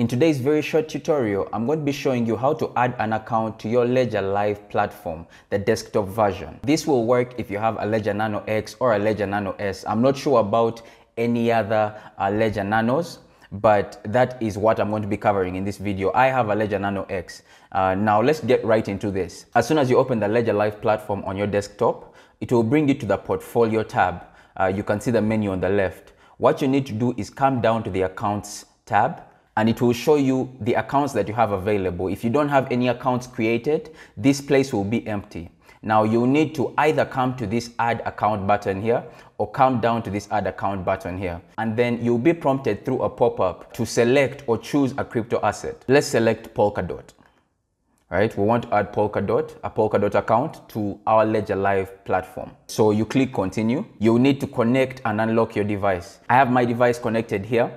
In today's very short tutorial, I'm going to be showing you how to add an account to your Ledger Live platform, the desktop version. This will work if you have a Ledger Nano X or a Ledger Nano S. I'm not sure about any other uh, Ledger Nanos, but that is what I'm going to be covering in this video. I have a Ledger Nano X. Uh, now let's get right into this. As soon as you open the Ledger Live platform on your desktop, it will bring you to the portfolio tab. Uh, you can see the menu on the left. What you need to do is come down to the accounts tab and it will show you the accounts that you have available. If you don't have any accounts created, this place will be empty. Now you need to either come to this add account button here or come down to this add account button here. And then you'll be prompted through a pop-up to select or choose a crypto asset. Let's select Polkadot. Right, we want to add Polkadot, a Polkadot account to our Ledger Live platform. So you click continue. You'll need to connect and unlock your device. I have my device connected here.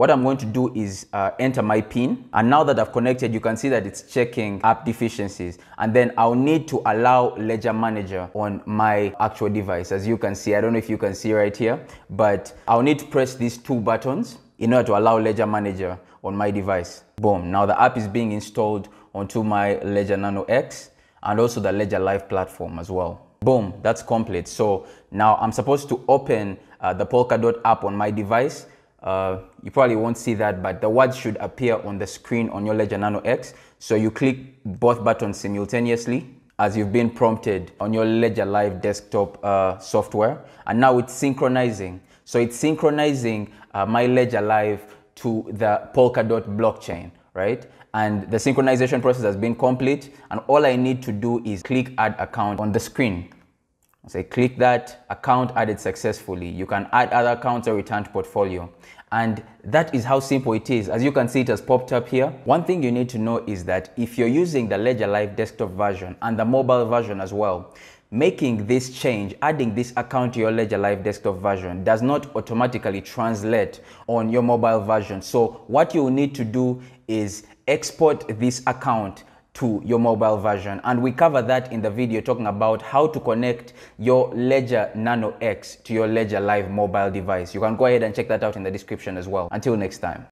What I'm going to do is uh, enter my PIN. And now that I've connected, you can see that it's checking app deficiencies. And then I'll need to allow Ledger Manager on my actual device. As you can see, I don't know if you can see right here, but I'll need to press these two buttons in order to allow Ledger Manager on my device. Boom. Now the app is being installed onto my Ledger Nano X and also the Ledger Live platform as well. Boom, that's complete. So now I'm supposed to open uh, the Polkadot app on my device uh, you probably won't see that, but the words should appear on the screen on your Ledger Nano X. So you click both buttons simultaneously as you've been prompted on your Ledger Live desktop uh, software. And now it's synchronizing. So it's synchronizing uh, my Ledger Live to the Polkadot blockchain, right? And the synchronization process has been complete. And all I need to do is click add account on the screen. Say click that account added successfully. You can add other accounts or return to portfolio. And that is how simple it is. As you can see, it has popped up here. One thing you need to know is that if you're using the Ledger Live desktop version and the mobile version as well, making this change, adding this account to your Ledger Live desktop version does not automatically translate on your mobile version. So what you will need to do is export this account to your mobile version and we cover that in the video talking about how to connect your Ledger Nano X to your Ledger Live mobile device. You can go ahead and check that out in the description as well. Until next time.